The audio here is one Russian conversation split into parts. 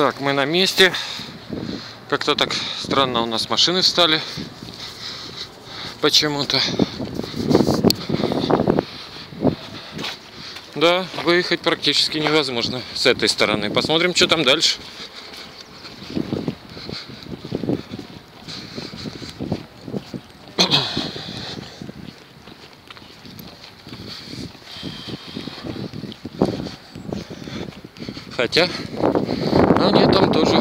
Так, мы на месте. Как-то так странно у нас машины встали. Почему-то. Да, выехать практически невозможно с этой стороны. Посмотрим, что там дальше. Хотя, а нет, там тоже,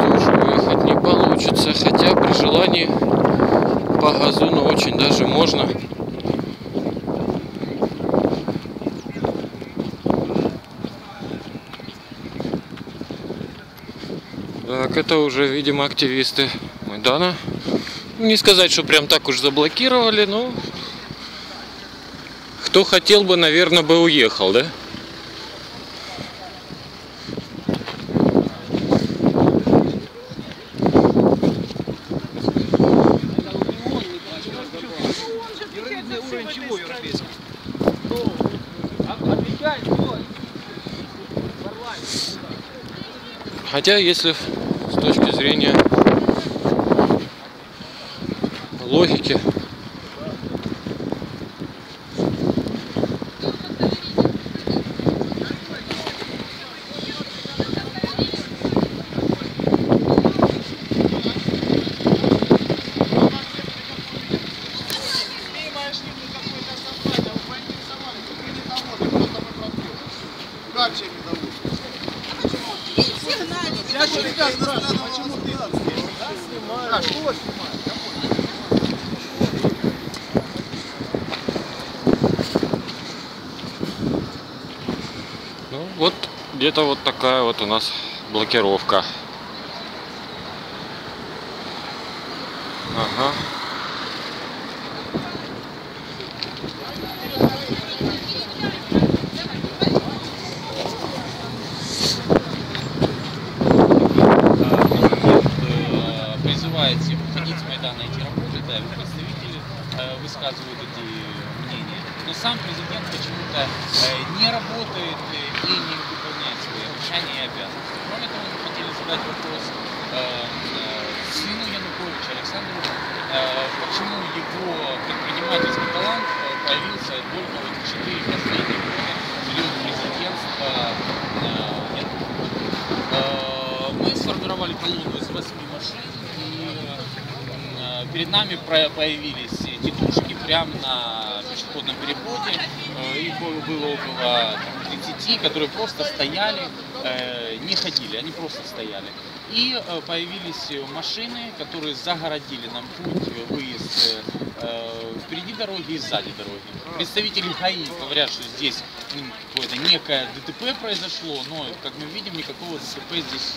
тоже выехать не получится. Хотя при желании по газону очень даже можно. Так, это уже, видимо, активисты Майдана. Не сказать, что прям так уж заблокировали, но кто хотел бы, наверное, бы уехал, да? Юридичный уровень чего европейский? Отвечай, кто? Хотя, если с точки зрения логики, Тебе не зовут? Я тебя спрашиваю, Почему ты там здесь? А, что снимаешь? ну вот где-то вот такая вот у нас блокировка. Ага. Э, призывает всех уходить с Майдана, идти работать, да, его представители э, высказывают эти мнения. Но сам президент почему-то э, не работает э, и не выполняет свои обещания и обязанности. Кроме того, мы хотели задать вопрос э, сыну Януковича, Александру, почему его предпринимательский талант появился только в эти четыре последних года президентства Януковича. Мы сформировали колонну из восьми машин, и перед нами появились тетушки прямо на пешеходном переходе. Э, Их было около там, 30, которые просто стояли, э, не ходили, они просто стояли. И э, появились машины, которые загородили нам путь, выезд впереди дороги и сзади дороги. Представители ГАИ говорят, что здесь м, какое-то некое ДТП произошло, но, как мы видим, никакого ДТП здесь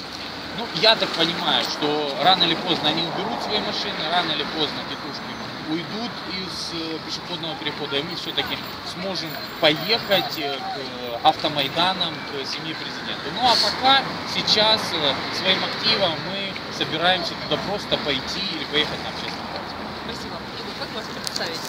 ну, я так понимаю, что рано или поздно они уберут свои машины, рано или поздно тетушки уйдут из э, пешеходного перехода, и мы все-таки сможем поехать э, к автомайданам, к семье президента. Ну а пока сейчас э, своим активом мы собираемся туда просто пойти или поехать на общественный транспорт. Спасибо. Как вас представить?